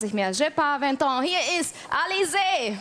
sich mehr. Je pas vingt. Hier ist Alizé.